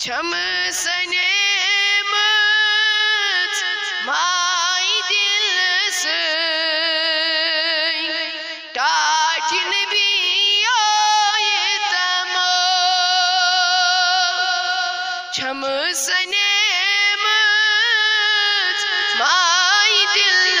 Çamı senem maydilsin Tatil biyoyetem Çamı senem maydilsin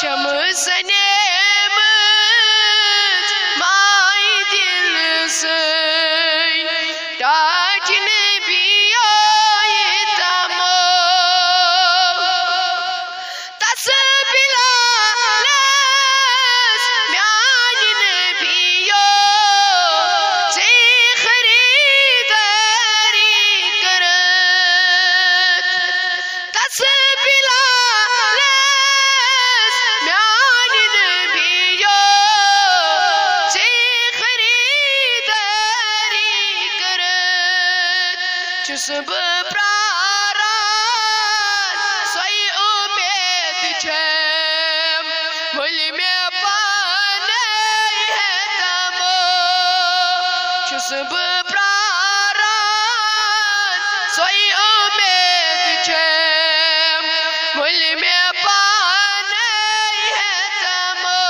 Çamız enemız, maydiniz. چسب براران سوئی امید چھم مل میں پانے ہے دمو چسب براران سوئی امید چھم مل میں پانے ہے دمو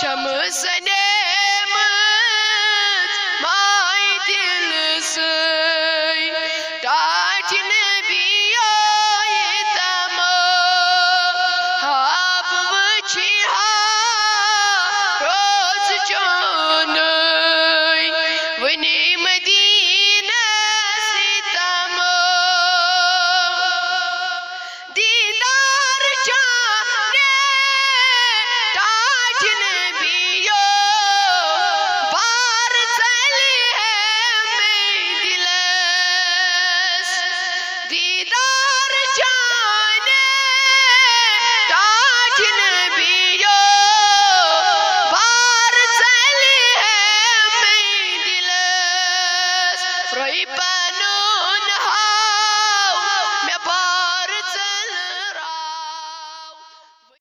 چم سنے John! Bye.